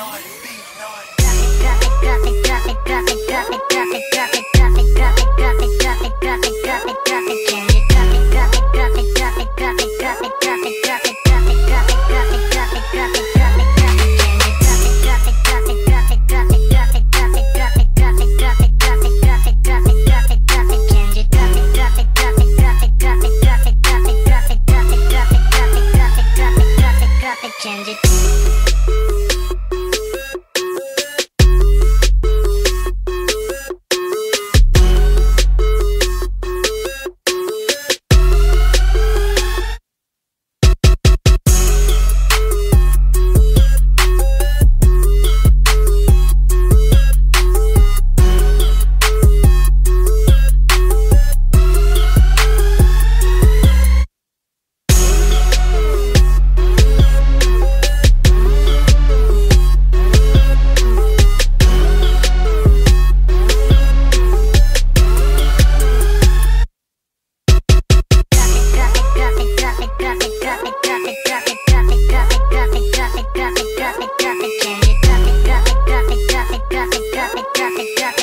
none, be none. Drop it, drop it, drop it, drop it, drop it, drop it, drop it. Jack and Jack.